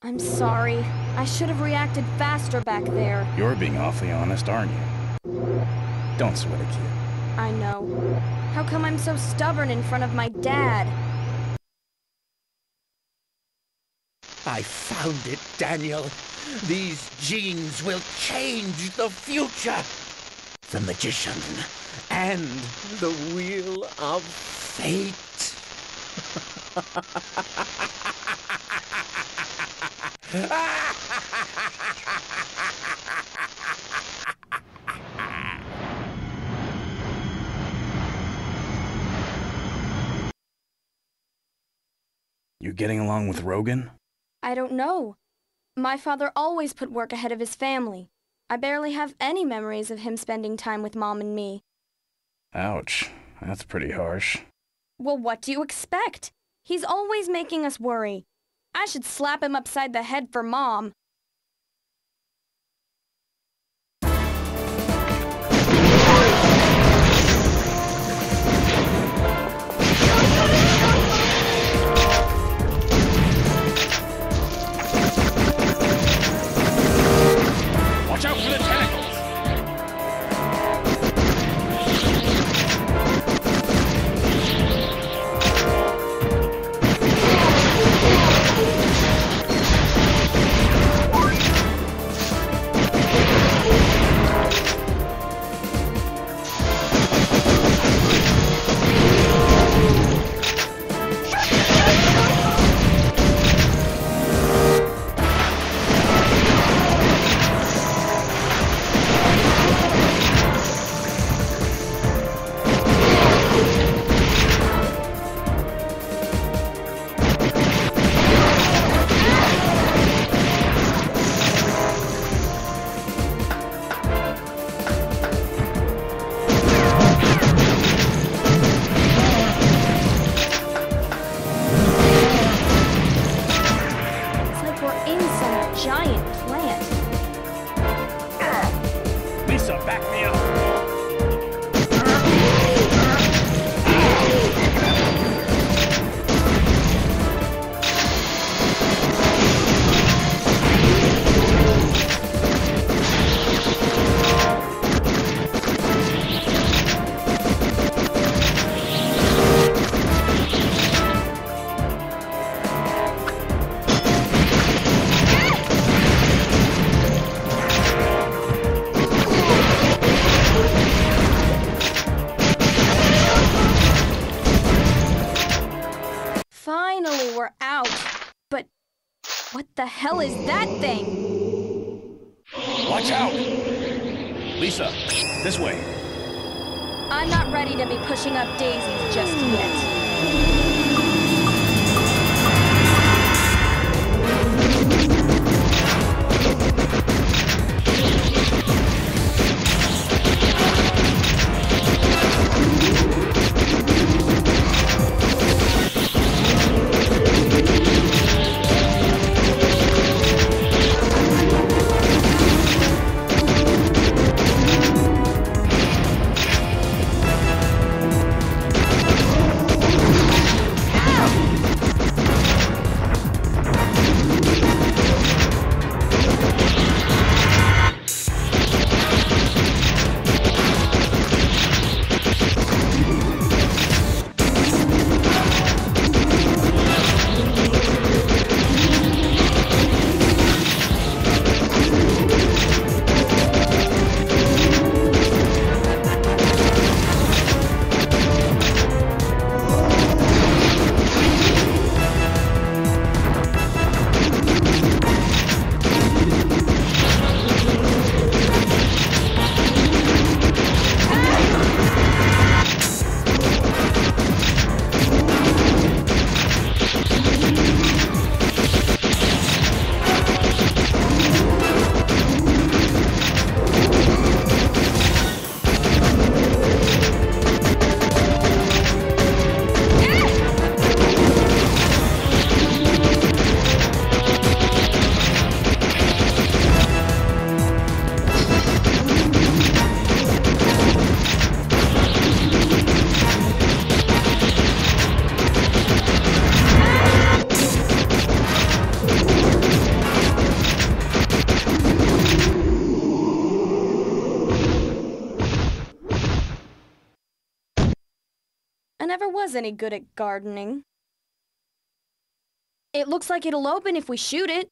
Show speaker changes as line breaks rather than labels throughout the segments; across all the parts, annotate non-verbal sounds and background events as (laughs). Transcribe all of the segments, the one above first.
I'm sorry. I should have reacted faster back there.
You're being awfully honest, aren't you? Don't sweat it, kid.
I know. How come I'm so stubborn in front of my dad?
I found it, Daniel. These genes will change the future. The magician and the wheel of fate. (laughs) (laughs)
You getting along with Rogan?
I don't know. My father always put work ahead of his family. I barely have any memories of him spending time with Mom and me.
Ouch. That's pretty harsh.
Well, what do you expect? He's always making us worry. I should slap him upside the head for Mom. Giant plant.
Lisa, back me up!
We're out. But what the hell is that thing?
Watch out! Lisa, this way.
I'm not ready to be pushing up daisies just yet. Never was any good at gardening. It looks like it'll open if we shoot it.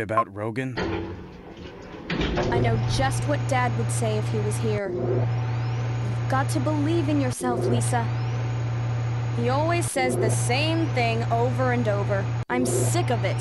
Worried about Rogan?
I know just what Dad would say if he was here. You've got to believe in yourself, Lisa. He always says the same thing over and over. I'm sick of it.